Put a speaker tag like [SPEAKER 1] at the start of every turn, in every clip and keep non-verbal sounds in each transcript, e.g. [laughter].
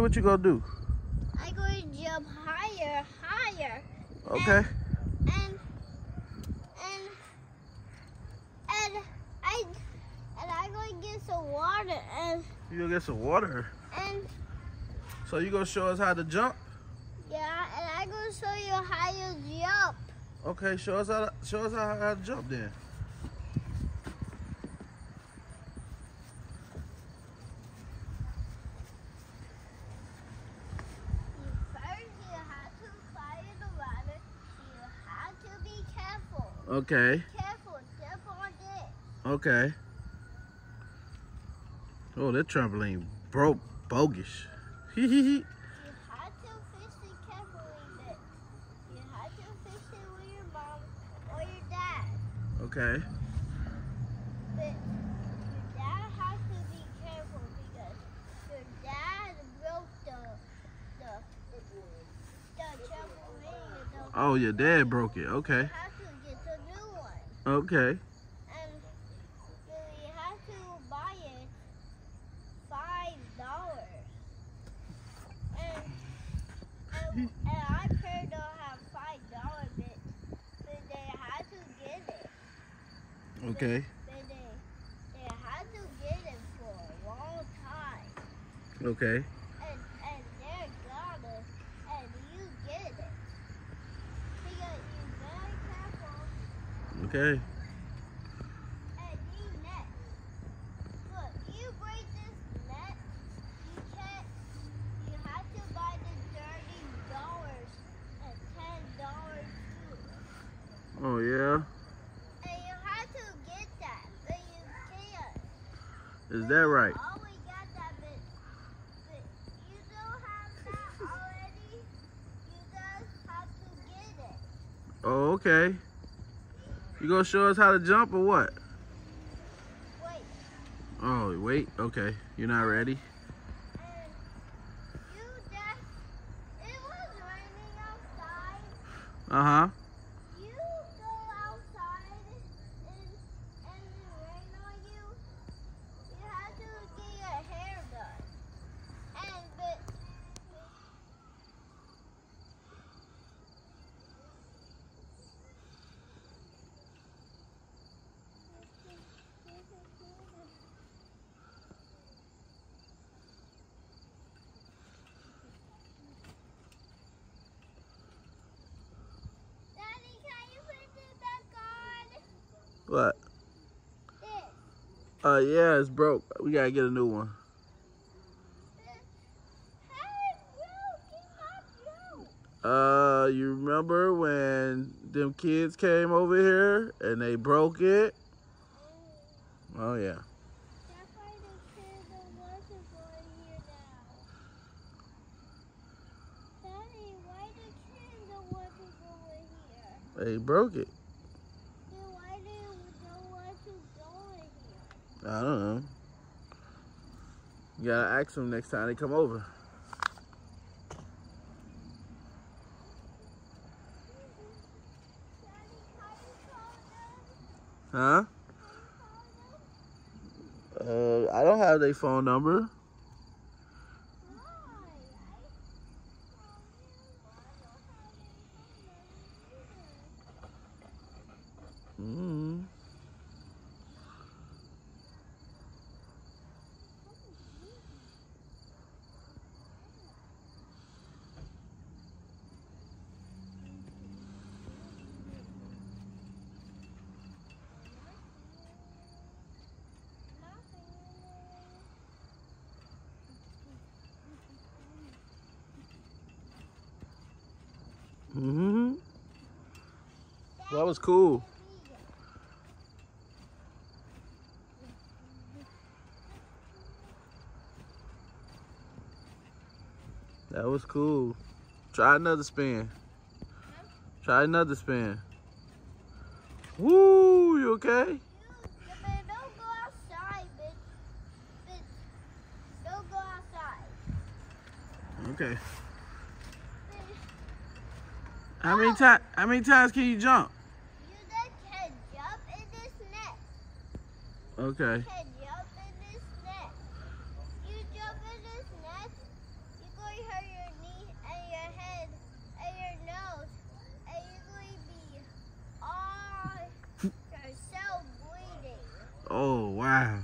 [SPEAKER 1] me what you gonna do.
[SPEAKER 2] I gonna jump higher, higher.
[SPEAKER 1] Okay.
[SPEAKER 2] And and and I and I gonna get some water and
[SPEAKER 1] You gonna get some water.
[SPEAKER 2] and
[SPEAKER 1] So you gonna show us how to jump?
[SPEAKER 2] yeah, and I gonna show you how you jump.
[SPEAKER 1] Okay, show us how to, show us how, how to jump then.
[SPEAKER 2] First, you have to fire the water. You have to be careful.
[SPEAKER 1] Okay.
[SPEAKER 2] Careful, step on it.
[SPEAKER 1] Okay. Oh, that trampoline broke bogus. [laughs] Hee hee hee.
[SPEAKER 2] You have to fix it carefully, but you have to fix it with your mom or your dad.
[SPEAKER 1] Okay.
[SPEAKER 2] But your dad has to be careful because your dad broke the the the trampoline.
[SPEAKER 1] Oh, your dad broke it. Okay.
[SPEAKER 2] have to get a new one,
[SPEAKER 1] Okay.
[SPEAKER 2] and you have to buy it five dollars. And, and and I paid don't have five dollars, but but they had to get it.
[SPEAKER 1] Okay.
[SPEAKER 2] But they they had to get it for a long time.
[SPEAKER 1] Okay.
[SPEAKER 2] And and they're gonna and you get it. Because you very careful
[SPEAKER 1] Okay.
[SPEAKER 2] and you net. Look, you break this net, you can't you have to buy the thirty dollars and ten dollars too.
[SPEAKER 1] Oh yeah.
[SPEAKER 2] And you have to get that, but you can't.
[SPEAKER 1] Is that right?
[SPEAKER 2] Oh, we got that, but, but you don't have that already. You just have to get it.
[SPEAKER 1] Oh, okay. You gonna show us how to jump or what?
[SPEAKER 2] Wait,
[SPEAKER 1] Oh, wait. Okay. You're not ready.
[SPEAKER 2] and you just, it was raining outside.
[SPEAKER 1] Uh huh.
[SPEAKER 2] You go outside and, and it rain on you. You have to get your hair done. And, but, Daddy, can you put it back on?
[SPEAKER 1] What?
[SPEAKER 2] This.
[SPEAKER 1] Uh, yeah, it's broke. We gotta get a new one. Uh, you remember when them kids came over here and they broke it? Oh yeah.
[SPEAKER 2] Daddy?
[SPEAKER 1] They broke it.
[SPEAKER 2] Then why do you don't want to go in here?
[SPEAKER 1] I don't know. You gotta ask them next time they come over. Huh? Uh, I don't have their phone number.
[SPEAKER 2] Why? I call you. I don't have any phone number either.
[SPEAKER 1] Mm. Mm-hmm. That was cool. That was cool. Try another spin. Try another spin. Woo, you okay?
[SPEAKER 2] You,
[SPEAKER 1] how many times? How many times can you jump?
[SPEAKER 2] You can jump in this net.
[SPEAKER 1] Okay.
[SPEAKER 2] you're going to hurt your knee and your head and your nose. [laughs]
[SPEAKER 1] Oh wow.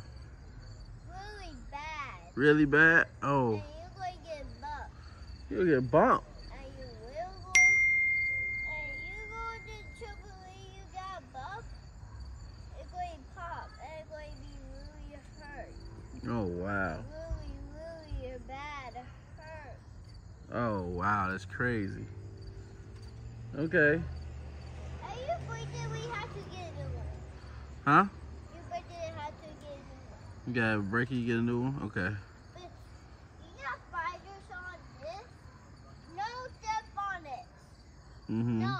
[SPEAKER 2] Really bad.
[SPEAKER 1] Really bad. Oh.
[SPEAKER 2] And you're going to get bumped.
[SPEAKER 1] You'll get bumped. Oh wow.
[SPEAKER 2] Really, really bad.
[SPEAKER 1] Oh wow, that's crazy. Okay.
[SPEAKER 2] Are you afraid we have to get a new one?
[SPEAKER 1] Huh?
[SPEAKER 2] You afraid that have to get a new one?
[SPEAKER 1] You gotta break it, you get a new one? Okay.
[SPEAKER 2] But you got spiders on this? No step on it. No.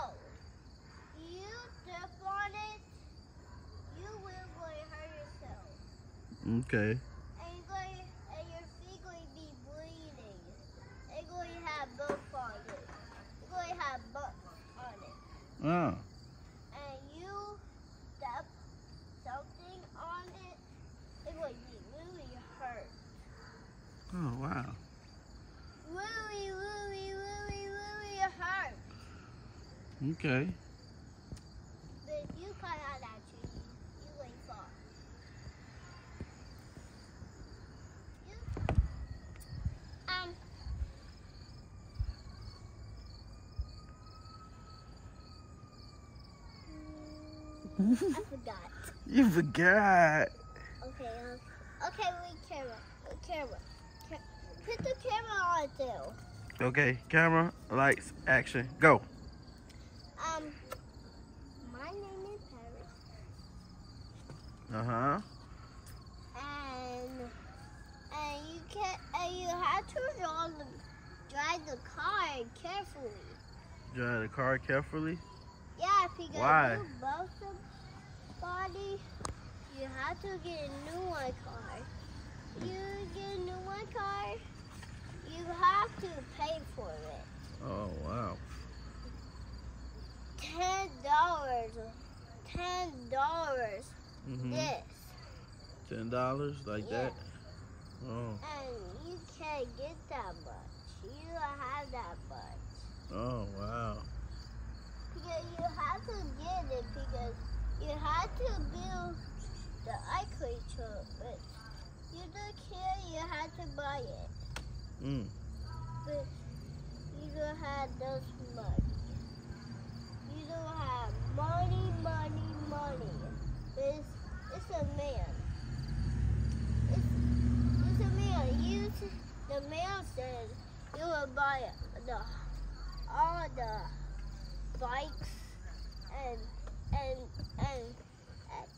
[SPEAKER 2] You step on it, you will hurt yourself.
[SPEAKER 1] Okay.
[SPEAKER 2] And you're going and your feet going to be bleeding. And you're going to have bumps on it. You're going to have bumps on it.
[SPEAKER 1] Oh.
[SPEAKER 2] And you step something on it, it's going to be really hurt.
[SPEAKER 1] Oh wow.
[SPEAKER 2] Really, really, really, really hurt.
[SPEAKER 1] Okay.
[SPEAKER 2] But if you cut out that tree, you ain't fall. You, um. I forgot.
[SPEAKER 1] You forgot.
[SPEAKER 2] Okay, um, okay, wait, camera, wait, camera. Put the camera on too.
[SPEAKER 1] Okay, camera, lights, action, go.
[SPEAKER 2] Um, my name is Paris.
[SPEAKER 1] Uh-huh.
[SPEAKER 2] and and you can and you have to drive the, drive the car carefully.
[SPEAKER 1] Drive the car carefully.
[SPEAKER 2] Yeah, because
[SPEAKER 1] Why?
[SPEAKER 2] you both somebody, you have to get a new one car. You get a new one car, you have to pay for it.
[SPEAKER 1] Oh wow.
[SPEAKER 2] Ten dollars. Ten dollars.
[SPEAKER 1] Mm-hmm.
[SPEAKER 2] This.
[SPEAKER 1] Ten dollars like
[SPEAKER 2] Yeah.
[SPEAKER 1] that? Oh.
[SPEAKER 2] And you can't get that much. You don't have that much.
[SPEAKER 1] Oh wow.
[SPEAKER 2] Because you have to get it because you have to build the ice cream truck, but you don't care, you have to buy it.
[SPEAKER 1] Mm.
[SPEAKER 2] But you don't have those money. You don't have money, money, money. It's, it's a man. It's, it's a man. You, the man said you will buy the all the bikes and and and and,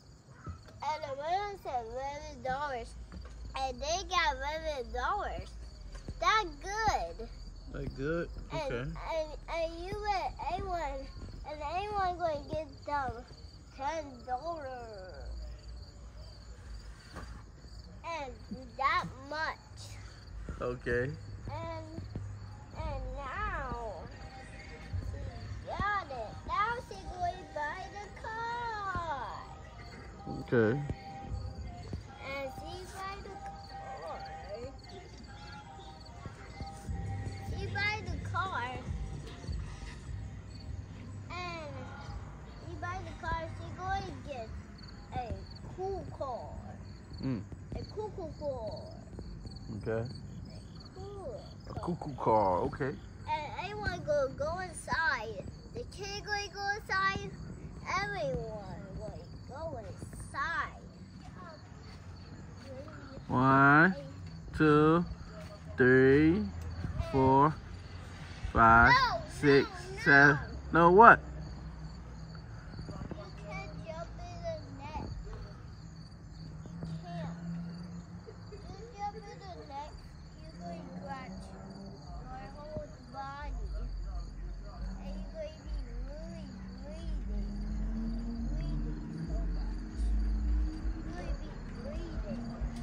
[SPEAKER 2] and the man said eleven dollars, and they got eleven dollars. That's good.
[SPEAKER 1] That good? Okay.
[SPEAKER 2] and, and you let anyone, and anyone going to get them ten dollars. And that much.
[SPEAKER 1] Okay.
[SPEAKER 2] And and now she got it. Now she's going to buy the car.
[SPEAKER 1] Okay. Okay. A cuckoo car. Okay.
[SPEAKER 2] And anyone go go inside. The kid going go inside. Everyone going go inside.
[SPEAKER 1] One, two, three, four, five,
[SPEAKER 2] No,
[SPEAKER 1] six,
[SPEAKER 2] no,
[SPEAKER 1] seven.
[SPEAKER 2] no.
[SPEAKER 1] No what?
[SPEAKER 2] You can't jump in the net. You can't. You jump in the net, you're going to scratch your whole body. And you're going to be really bleeding. Bleeding so much. You're going to be bleeding.
[SPEAKER 1] That right.
[SPEAKER 2] Okay? You're going to be really, really bleeding. You're going to be big. You jump higher in the face. You can't even get down because you get down the you get down you will go and hurt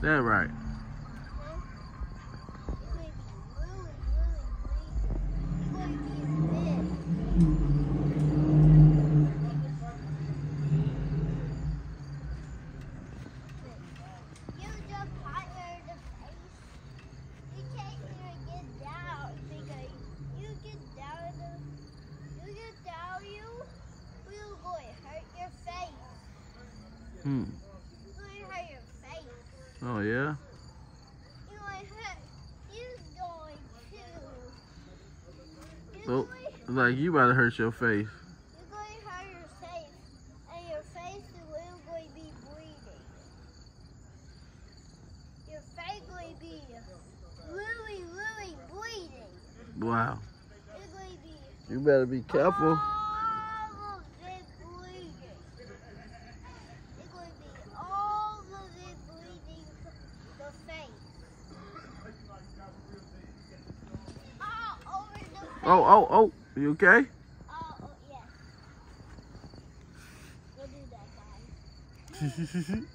[SPEAKER 2] your face.
[SPEAKER 1] Hmm.
[SPEAKER 2] Going to hurt
[SPEAKER 1] Oh yeah.
[SPEAKER 2] You might hurt. You going to. Oh, you
[SPEAKER 1] Oh.
[SPEAKER 2] going,
[SPEAKER 1] Like you about to hurt your face.
[SPEAKER 2] You're going to hurt your face, and your face will going to be bleeding. Your face going to be really, really bleeding.
[SPEAKER 1] Wow.
[SPEAKER 2] It's going to be.
[SPEAKER 1] You better be careful.
[SPEAKER 2] All of it bleeding. It's going to be all of it bleeding from the face. All over the face.
[SPEAKER 1] Oh, oh, oh. You okay?
[SPEAKER 2] Oh, oh, yes. We'll do that, guys. [laughs]